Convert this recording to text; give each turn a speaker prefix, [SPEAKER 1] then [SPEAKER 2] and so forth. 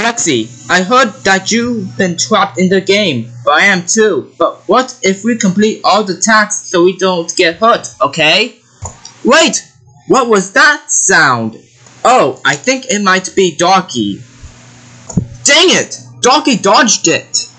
[SPEAKER 1] Lexi, I heard that you've been trapped in the game, but I am too. But what if we complete all the tasks so we don't get hurt, okay? Wait! What was that sound? Oh, I think it might be Donkey. Dang it! Donkey dodged it!